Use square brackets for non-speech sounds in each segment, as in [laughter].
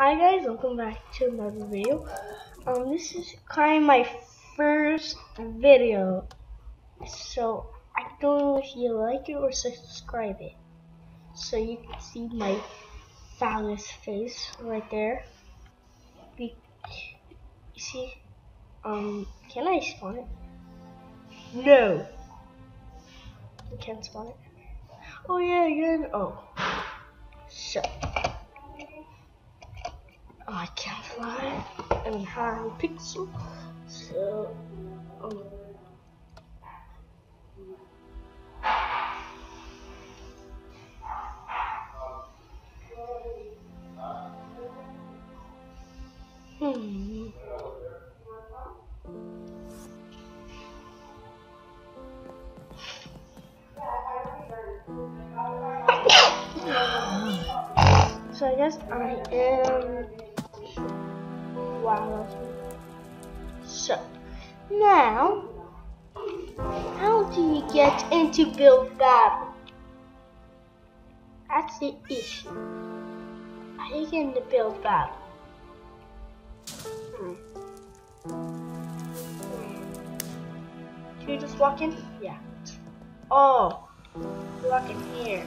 Hi guys, welcome back to another video. Um, this is kind of my first video, so I don't know if you like it or subscribe it. So you can see my phallus face right there. Be you see? Um, can I spawn it? No. You can't spawn it. Oh yeah, yeah. Oh. So. I can't fly. I'm high pixel. So. Um. Hmm. [coughs] So I guess I am. So now, how do you get into build battle? That's the issue. How do you get into build battle? Hmm. Do you just walk in? Yeah. Oh, walk in here.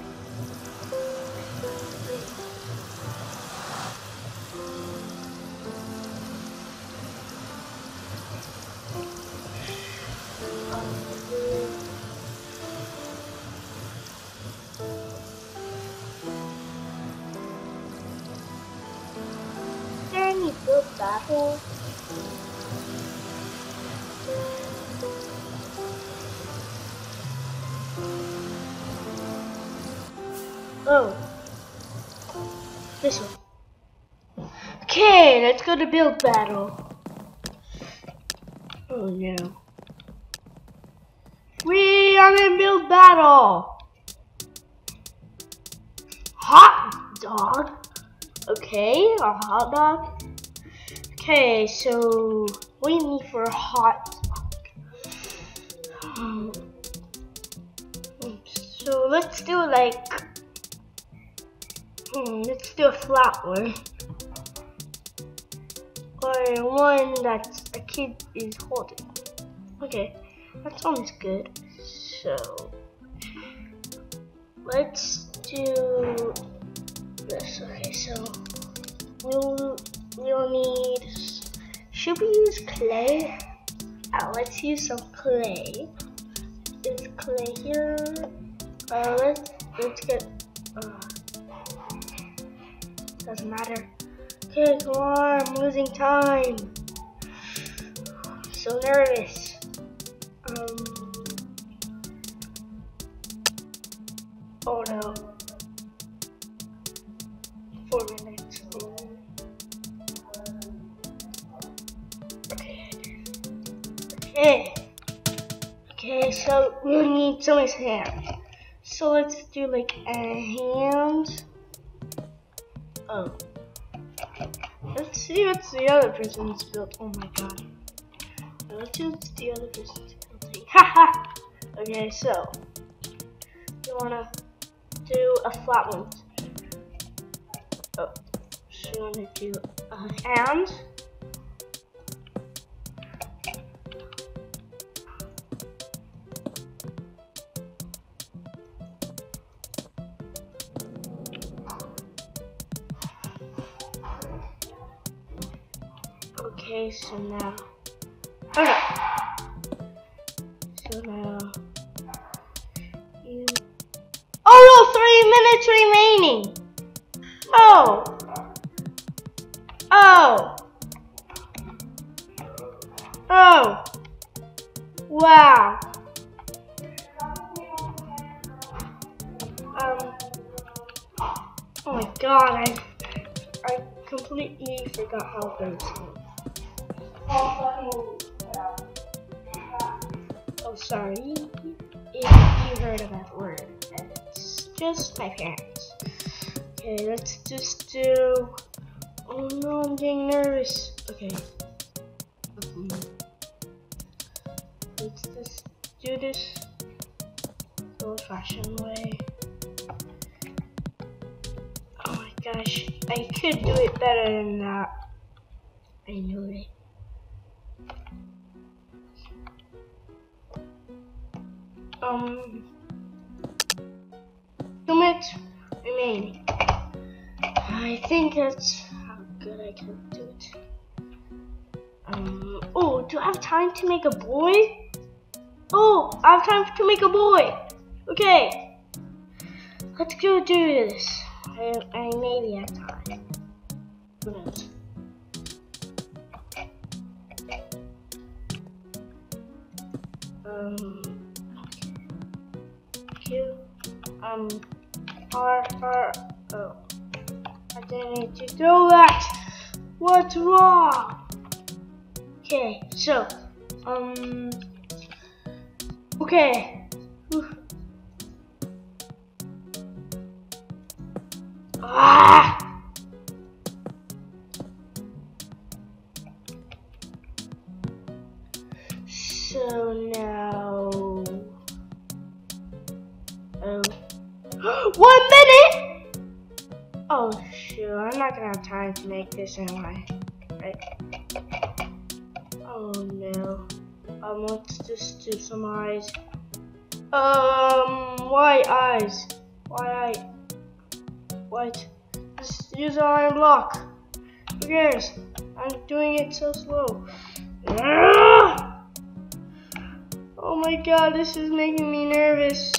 Battle? Oh. This one. Okay, let's go to build battle. Oh no. We are in build battle. Hot dog. Okay, a hot dog. Okay, so what do you need for a hot so let's do like Hmm, let's do a flat one. Or one that a kid is holding. Okay, that sounds good. So, let's do this. Okay, so we'll, we'll need, should we use clay? Uh, let's use some clay. Is clay here? Uh, let's, let's get, uh, doesn't matter. Okay, come on, I'm losing time. so nervous. Um. Oh no. Okay. Okay, so we need someone's hand. So let's do like a hand. Oh. Let's see what's the other person's built. Oh my god. Let's see what's the other person's building. [laughs] Haha! okay, so. You wanna do a flat one. Oh. So you wanna do a hand. Okay, so now. Okay. So now. You. Oh no! Three minutes remaining! Oh! Oh! Oh! Wow! Um. Oh my god, I. I completely forgot how good it's Oh, sorry if you heard of that word. It's just my parents. Okay, let's just do. Oh no, I'm getting nervous. Okay. Um, let's just do this old fashioned way. Oh my gosh, I could do it better than that. I knew it. Um, two minutes remaining. I think that's how good I can do it. Um, oh, do I have time to make a boy? Oh, I have time to make a boy. Okay, let's go do this. I, I maybe have time. Who knows? Um, Q, um, R, R, oh. I didn't need to do that. What's wrong? Okay, so, um, okay. Ah! So now, time to make this anyway. Right? Oh no. Um, let's just do some eyes. Um, white eyes. White eye. What? Just use iron block. Who cares? I'm doing it so slow. [sighs] Oh my god, this is making me nervous.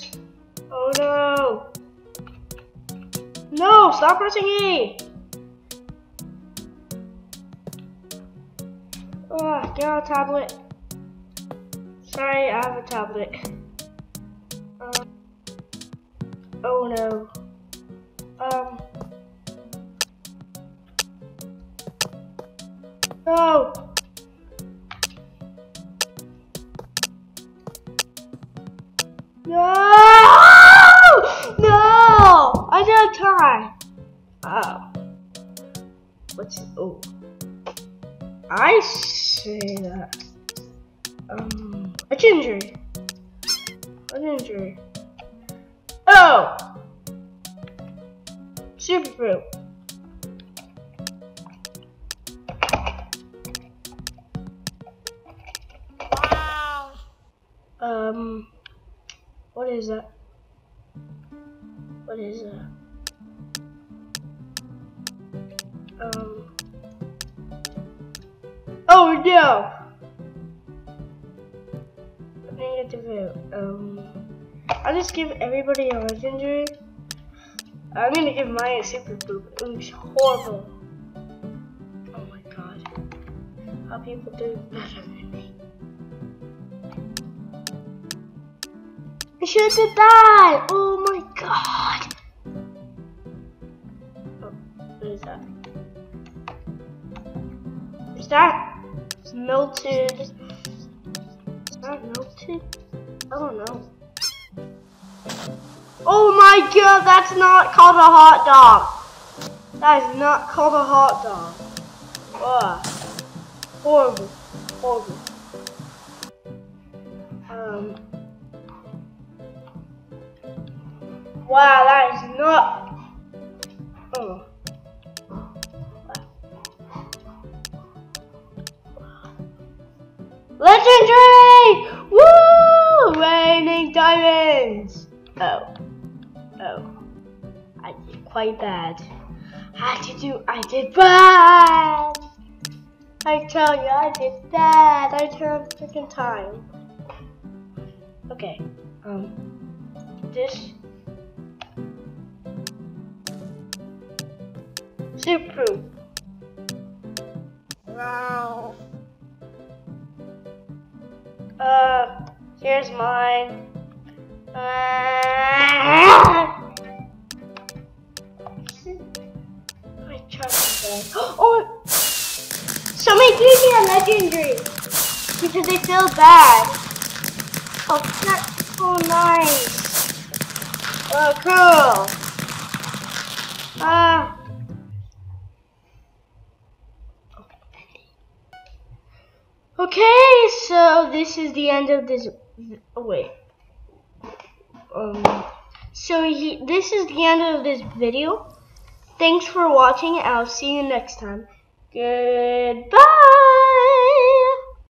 Oh no. No, stop pressing E. Oh, get out tablet. Sorry, I have a tablet. Um, oh no. Um. No. No. No. I didn't try. Oh. What's oh? I say that. Um. A ginger. A ginger. Oh. Super fruit. Wow. Um, what is that? What is that? Um. No! I didn't get to vote. Um, I'll just give everybody a legendary. I'm gonna give mine a super poop. It looks horrible. Oh my god. How people do better than me. I should have died! Oh my god! Oh, what is that? Is that melted? That melted? I don't know. Oh my god, that's not called a hot dog. That is not called a hot dog. Ugh. Horrible. Horrible. Um. Wow, that is not. Oh. Legendary! Woo! Raining diamonds! Oh. Oh. I did quite bad. I did do I did bad! I tell you, I did bad. I turned freaking time. Okay. Um this Super. Wow. Uh, here's mine. Uh, I tried [gasps] Oh, somebody gave me a legendary because they feel bad. Oh, that's so nice. Oh, cool. Uh, Okay, so this is the end of this. Oh wait. Um. So he, this is the end of this video. Thanks for watching. I'll see you next time. Goodbye.